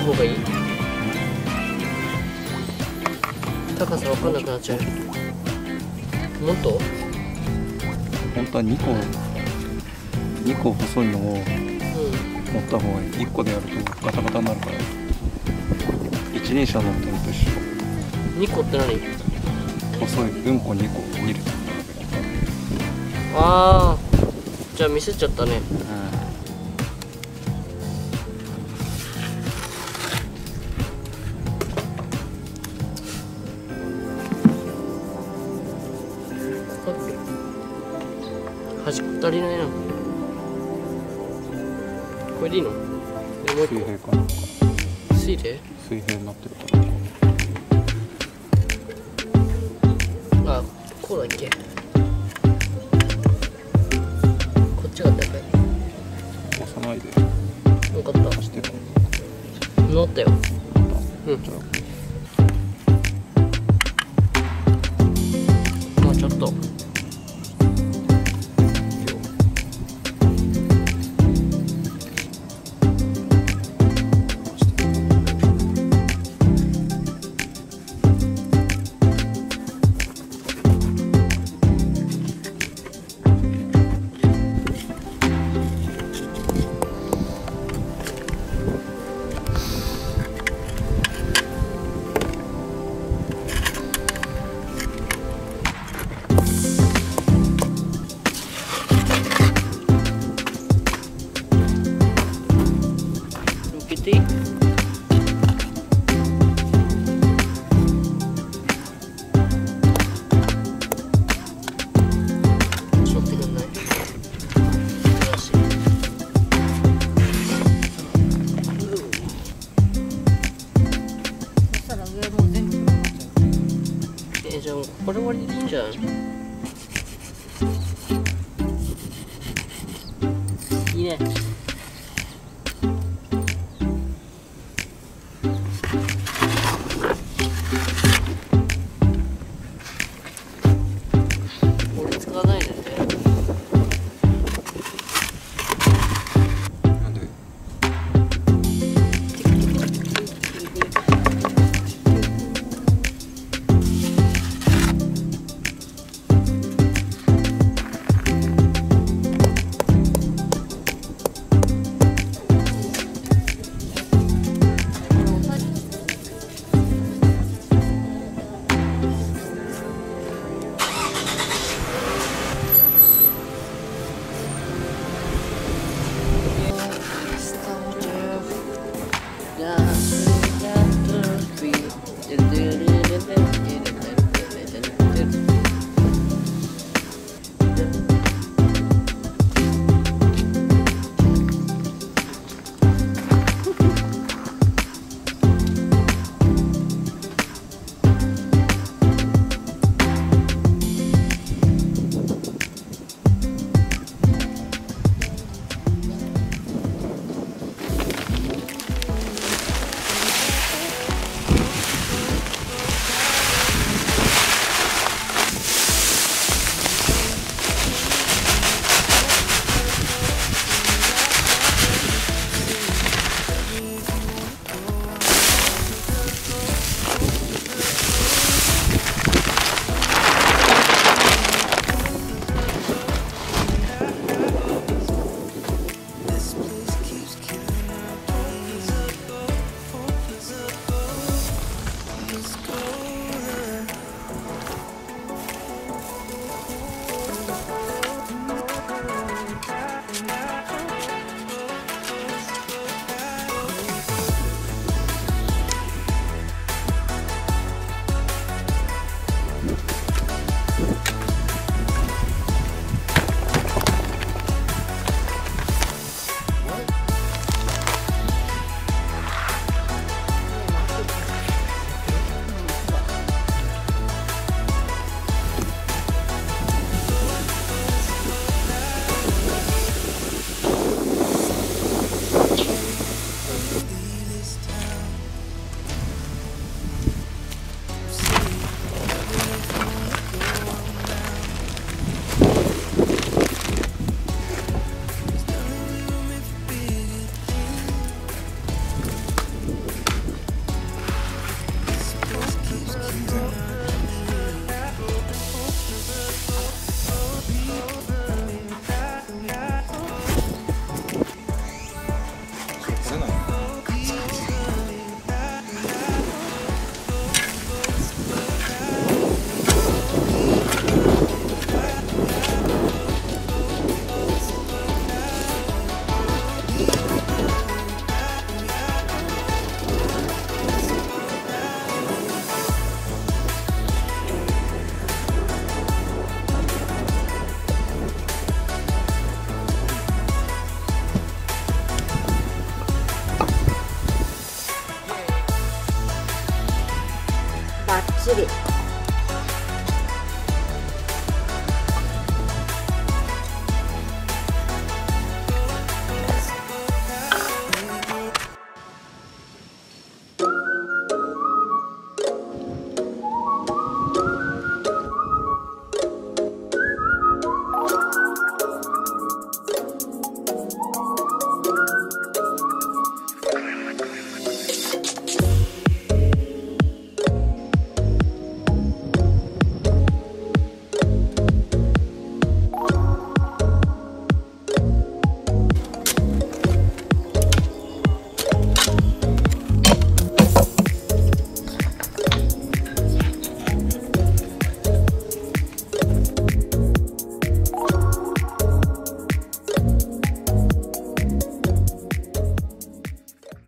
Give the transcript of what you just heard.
一気に2個置いた方がいい。高さ分かんなくなっちゃうよ。もっと？本当は2個2個細いのをうん。持った方がいい。1個でやるとガタガタになるから。一輪車乗ってるのと一緒。2個って何？細い。うんこ2個。2列ああじゃあミスっちゃったね。オ足りないな。これでいいの？水個平かな。んか水で水平になってるからあこうだっけ？こっちが高い。押さないで。よかった。走ってた。乗ったよ。うん。じゃもうちょっと受けていいちょっとくんないよし in this 走り